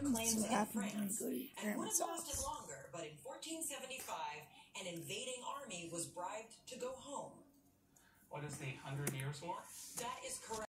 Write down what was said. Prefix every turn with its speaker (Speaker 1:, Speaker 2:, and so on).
Speaker 1: claims France.
Speaker 2: you
Speaker 1: longer, but in 1475, an invading army was bribed to go home.
Speaker 3: What is the Hundred Years' War?
Speaker 1: That is correct.